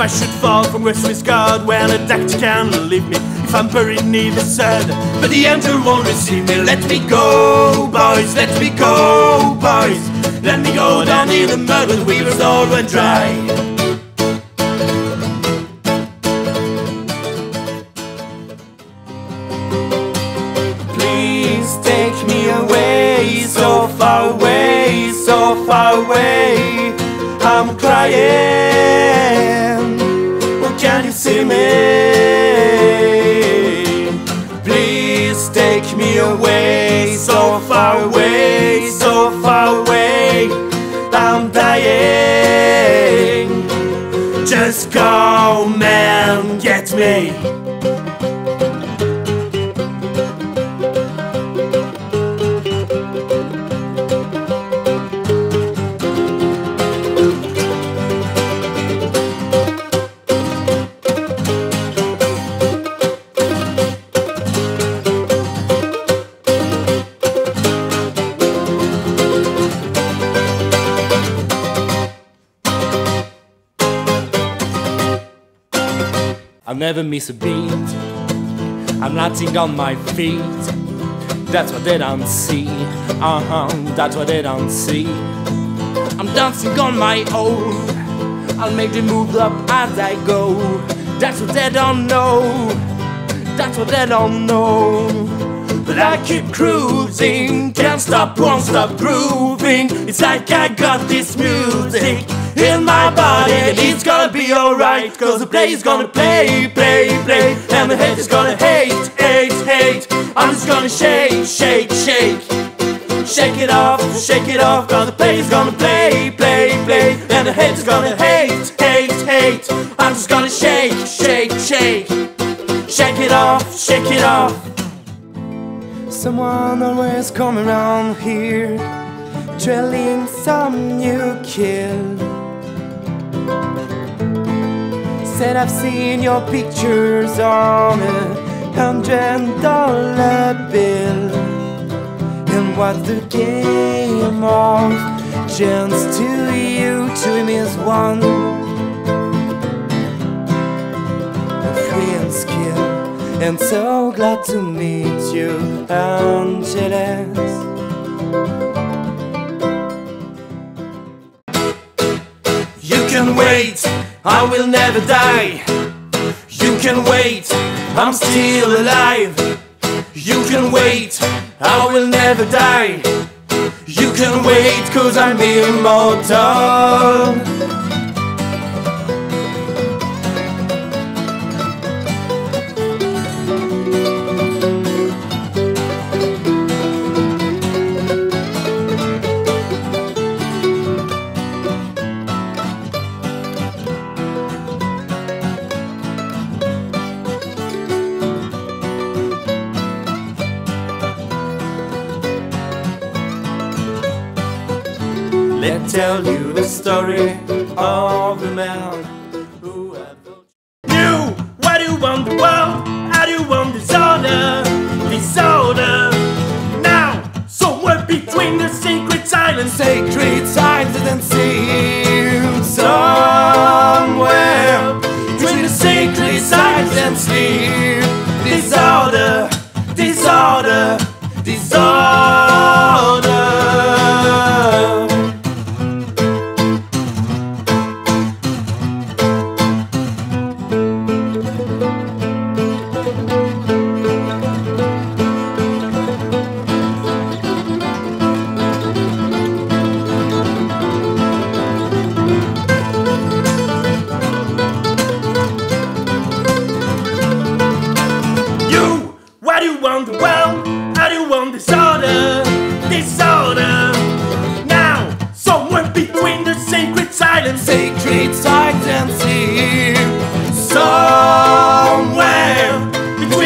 If I should fall from restless God, well, a doctor can leave me. If I'm buried near the but the angel won't receive me. Let me go, boys, let me go, boys. Let me go down in the mud the weavers all run dry. Please take me away, so far away, so far away. I'm crying. See me? Please take me away, so far away, so far away. I'm dying. Just come and get me. Never miss a beat. I'm landing on my feet. That's what they don't see. Uh huh, that's what they don't see. I'm dancing on my own. I'll make the move up as I go. That's what they don't know. That's what they don't know. But I keep cruising, can't stop, won't stop grooving. It's like I got this music in my body, and it's gonna be alright. Cause the play's gonna play, play, play, and the hate is gonna hate, hate, hate. I'm just gonna shake, shake, shake. Shake it off, shake it off, cause the play's gonna play, play, play, and the hate is gonna hate, hate, hate. I'm just gonna shake, shake, shake. Shake it off, shake it off. Someone always come around here, Trailing some new kill. Said I've seen your pictures on a hundred dollar bill. And what's the game of chance to you to him is one and so glad to meet you, Angeles. You can wait, I will never die. You can wait, I'm still alive. You can wait, I will never die. You can wait, cause I'm immortal. Let's tell you the story of the man who had You, why do you want the world? How do you want disorder? Disorder. Now, somewhere between the sacred silence, sacred silence and sleep.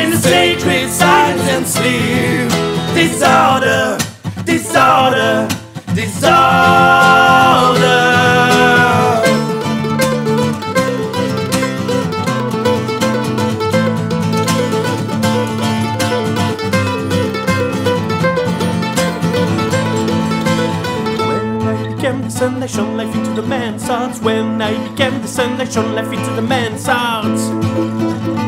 Between the sacred silence and sleep. Disorder, disorder, disorder. When I became the sun that shone life into the mansards. When I became the sun I shone life into the mansards.